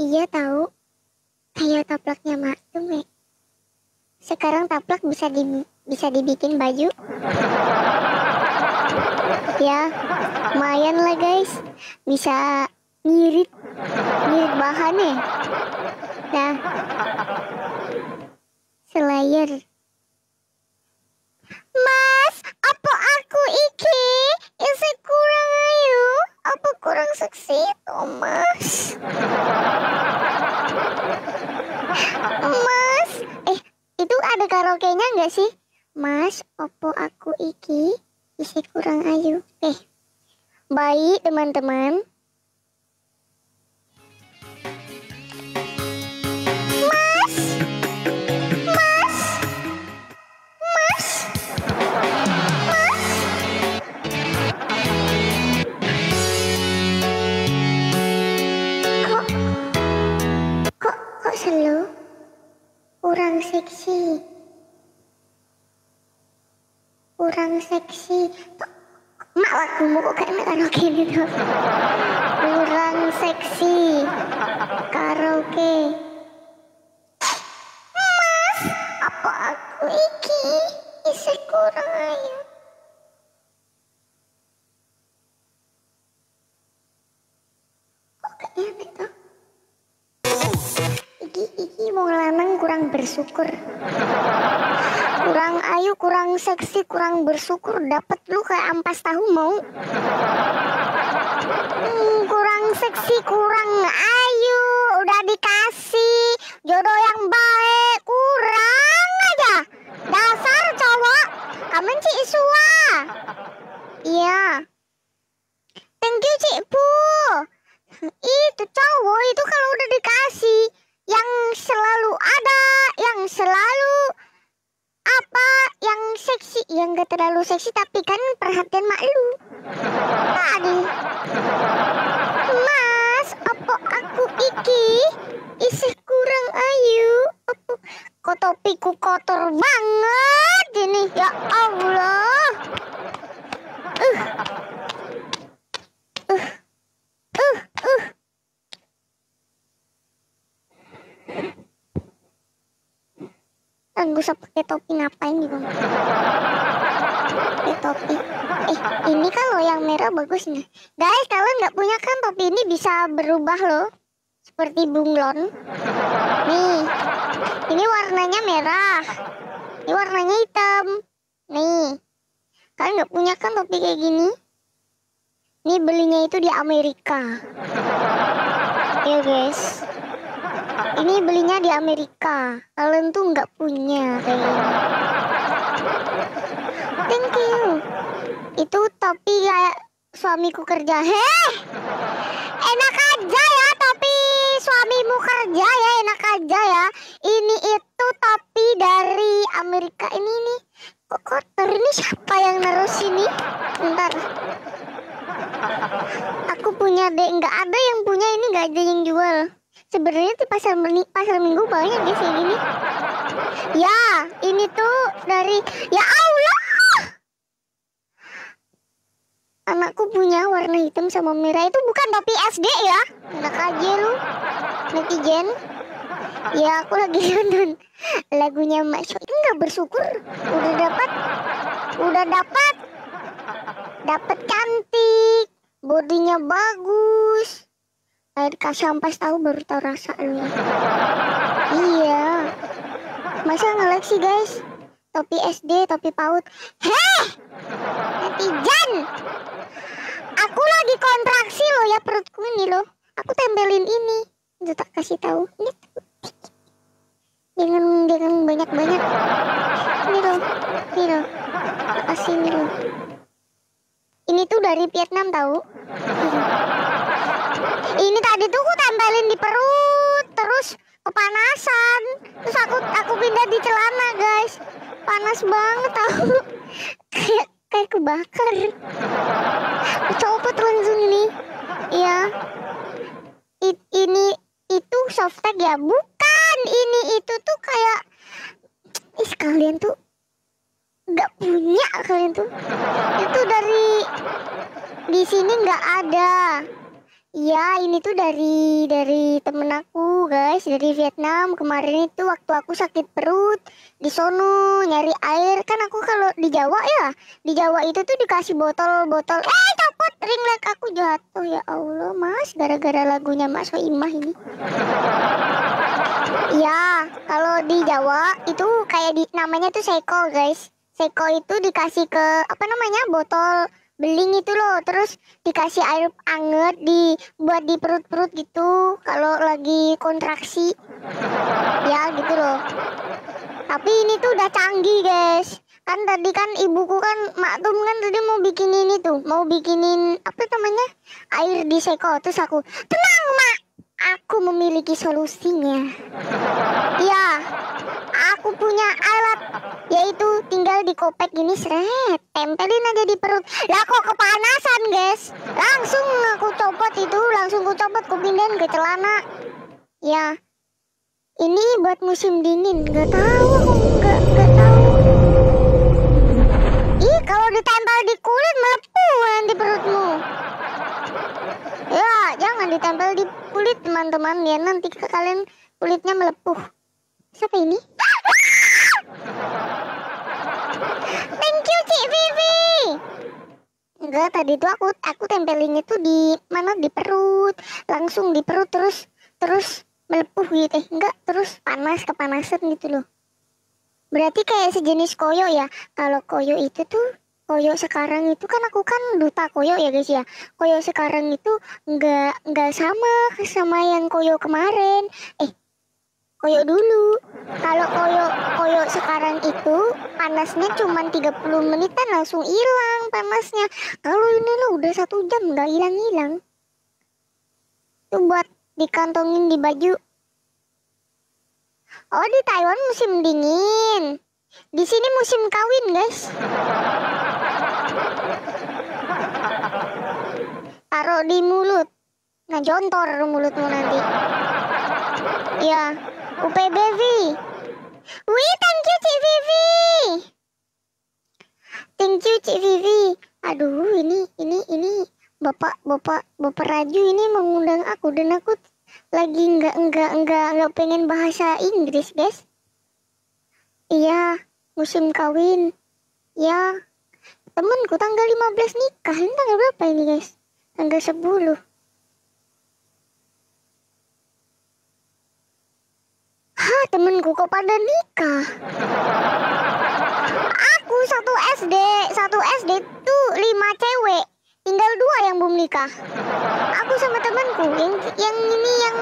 Iya tahu. Kayak taplaknya Mak Tume. Sekarang taplak bisa di bisa dibikin baju. ya, lumayan lah guys. Bisa ngirit ngirit bahan ya. Nah, selayar. Mas, apa aku iki? Isi kurang ayu? Apa kurang seksi Thomas? Mas, eh itu ada karaoke-nya nggak sih? Mas, opo aku iki isi kurang ayu. Eh, baik teman-teman. Kurang seksi. Mak lagumu kok kayak karaoke gitu. Kurang seksi. Karaoke. Mas, apa aku iki? Isi kurang ayu. Kok kayaknya gitu? Iki, iki mau lanang kurang bersyukur. Kurang ayu, kurang seksi, kurang bersyukur. Dapat lu kayak ampas tahu mau. Hmm, kurang seksi, kurang ayu. Udah dikasih jodoh yang baik. Kurang aja. Dasar cowok. Kamu Cik Isua. Iya. Thank you Cik Bu. Itu cowok itu kalau udah dikasih yang selalu ada, yang selalu apa yang seksi, yang gak terlalu seksi tapi kan perhatian mak lu. Tadi. Mas, apa aku iki isi kurang ayu? Apa kok kotor banget ini? Ya Allah. Uh. Uh. Uh, uh. Nggak usah pakai topi ngapain gitu. Pakai topi. Eh, ini loh yang merah bagus nih. Guys, kalian nggak punya kan topi ini bisa berubah loh. Seperti bunglon. Nih, ini warnanya merah. Ini warnanya hitam. Nih, kalian nggak punya kan topi kayak gini? Ini belinya itu di Amerika. Ya guys. Ini belinya di Amerika. Kalian tuh nggak punya kayak gini. Thank you. Itu topi kayak suamiku kerja. Heh, enak aja ya topi suamimu kerja ya, enak aja ya. Ini itu topi dari Amerika ini nih. Kok kotor ini siapa yang naruh sini? Bentar. Aku punya deh, nggak ada yang punya ini nggak ada yang jual. Sebenarnya di pasar meni, pasar minggu banyak kayak gini. Ya, ini tuh dari ya Anakku punya warna hitam sama merah itu bukan topi SD ya. Enak aja lu. Netizen. Ya aku lagi nonton lagunya Mak Syok. Enggak bersyukur. Udah dapat. Udah dapat. Dapat cantik. Bodinya bagus. Air kasih ampas tahu baru tahu rasa lu. Iya. Masa ngelek sih guys? Topi SD, topi PAUD. Heh! Netizen! Kontraksi loh ya perutku ini loh. Aku tempelin ini. Udah tak kasih tahu. Ini tuh. Jangan jangan banyak-banyak. Ini loh. Ini loh. Kasih ini loh. Ini tuh dari Vietnam tahu. Ini tadi tuh aku tempelin di perut, terus kepanasan. Terus aku aku pindah di celana, guys. Panas banget tahu. Kayak kayak kebakar. Langsung ini. Iya. It- ini itu softtek ya? Bukan. Ini itu tuh kayak Ih, kalian tuh nggak punya kalian tuh. Itu dari di sini nggak ada. Iya, ini tuh dari dari temen aku, guys, dari Vietnam. Kemarin itu waktu aku sakit perut di sono nyari air. Kan aku kalau di Jawa ya, di Jawa itu tuh dikasih botol-botol. Eh, copot ring light aku jatuh ya Allah, Mas, gara-gara lagunya Mas Soimah ini. Iya, kalau di Jawa itu kayak di namanya tuh seko, guys. Seko itu dikasih ke apa namanya? botol beling itu loh terus dikasih air anget di buat di perut-perut gitu kalau lagi kontraksi ya gitu loh tapi ini tuh udah canggih guys kan tadi kan ibuku kan mak tuh kan tadi mau bikin ini tuh mau bikinin apa namanya air di seko terus aku. Tenang mak. Aku memiliki solusinya. Ya aku punya alat yaitu tinggal di kopek gini seret tempelin aja di perut. Lah kok kepanasan guys? Langsung aku copot itu langsung aku copot aku pindahin ke celana. Ya ini buat musim dingin gak tahu aku gak, ditempel di kulit melepuh nanti perutmu ya jangan ditempel di kulit teman-teman ya nanti kalian kulitnya melepuh siapa ini Thank you Cik Vivi. Enggak, tadi tuh aku aku tempelin itu di mana di perut, langsung di perut terus terus melepuh gitu. Enggak, terus panas kepanasan gitu loh. Berarti kayak sejenis koyo ya. Kalau koyo itu tuh koyo sekarang itu kan aku kan duta koyo ya guys ya. Koyo sekarang itu enggak enggak sama sama yang koyo kemarin. Eh, koyo dulu. Kalau koyo koyo sekarang itu panasnya cuma 30 menitan langsung hilang panasnya. Kalau ini lo udah satu jam nggak hilang-hilang. Itu buat dikantongin di baju. Oh di Taiwan musim dingin. Di sini musim kawin guys. Di mulut. Nah jontor mulutmu nanti. Ya, UPBV. Wih, thank you Cik Vivi. Thank you Cik Vivi. Aduh, ini ini ini Bapak Bapak Bapak Raju ini mengundang aku dan aku lagi nggak nggak nggak nggak pengen bahasa Inggris, guys. Iya, musim kawin. Ya, temanku tanggal 15 nikah. Ini tanggal berapa ini, guys? Tanggal 10. Hah, temenku kok pada nikah? Aku satu SD, satu SD tuh lima cewek, tinggal dua yang belum nikah. Aku sama temanku, yang yang ini yang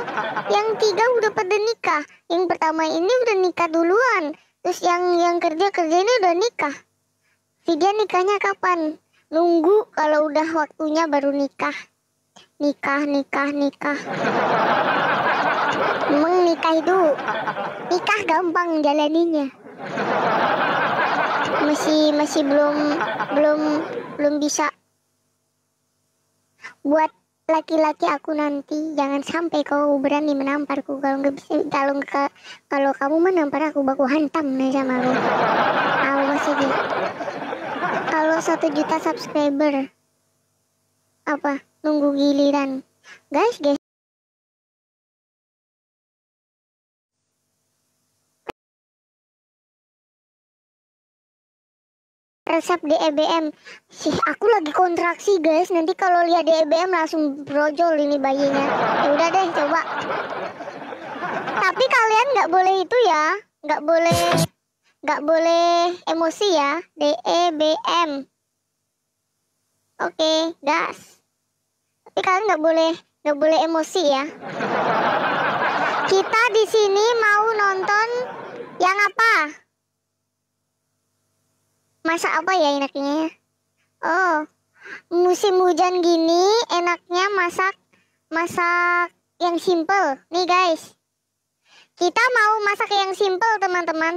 yang tiga udah pada nikah. Yang pertama ini udah nikah duluan, terus yang yang kerja kerja ini udah nikah. Si dia nikahnya kapan? Nunggu kalau udah waktunya baru nikah. Nikah, nikah, nikah. Emang nikah itu nikah gampang jalaninya. Masih masih belum belum belum bisa buat laki-laki aku nanti jangan sampai kau berani menamparku kalau nggak bisa kalau kalau kamu menampar aku baku hantam nih sama aku awas aja satu juta subscriber. Apa? Nunggu giliran. Guys guys. Resep di EBM sih aku lagi kontraksi guys. Nanti kalau lihat di EBM langsung brojol ini bayinya. Ya udah deh coba. Tapi kalian nggak boleh itu ya. Nggak boleh nggak boleh emosi ya. DEBM oke gas tapi kalian nggak boleh nggak boleh emosi ya kita di sini mau nonton yang apa Masak apa ya enaknya? Oh, musim hujan gini enaknya masak masak yang simple. Nih guys, kita mau masak yang simple teman-teman.